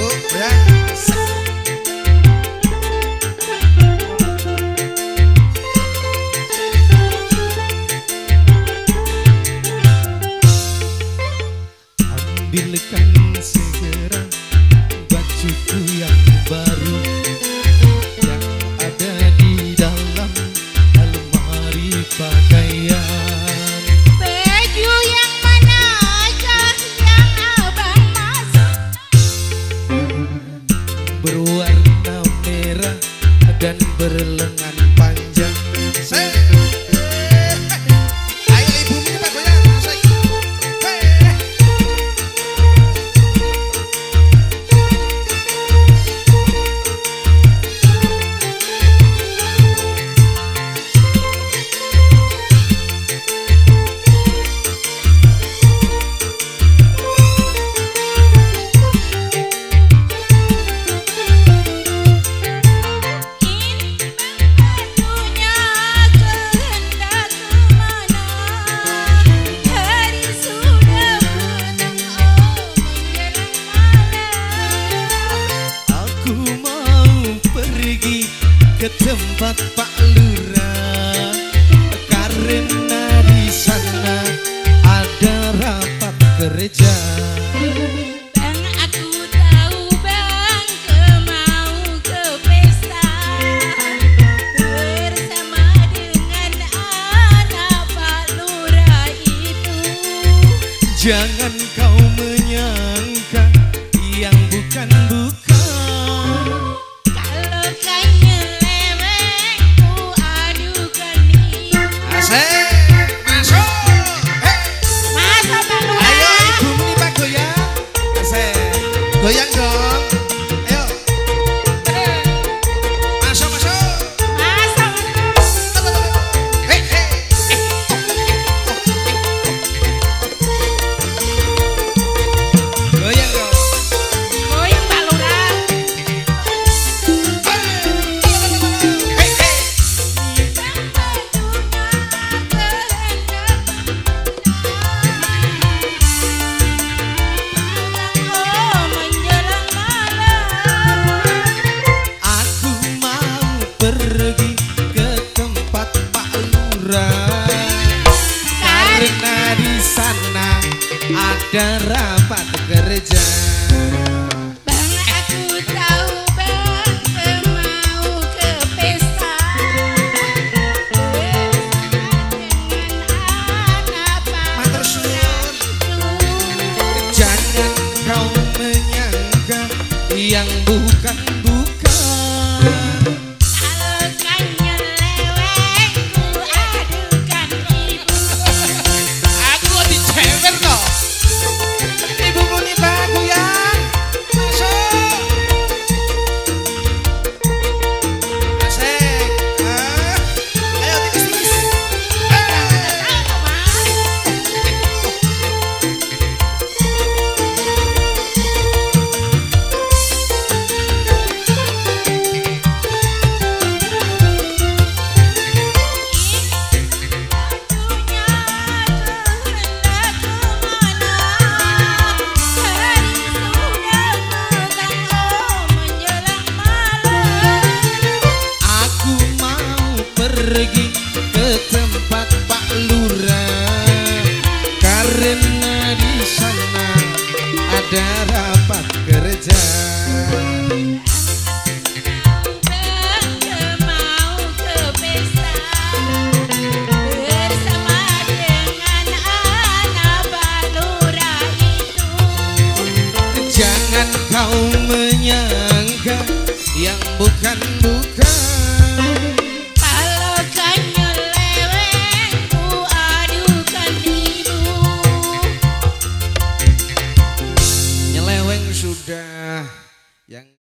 Bu, dan ke tempat Pak Lurah. Karena di sana ada rapat kerja Bang aku tahu bang kau mau ke pesta. Bersama dengan anak Pak Lurah itu. Jangan kau menyangka Goyang dong. Ada rapat kerja Bang aku tahu bang kau mau ke pesta bersama dengan anak Matur suwun. itu. Jangan kau menyangka yang bukan-bukan pergi ke tempat Pak Lurah. Karena di sana ada rapat kerja. Jangan kau menyangka yang bukan-bukan yang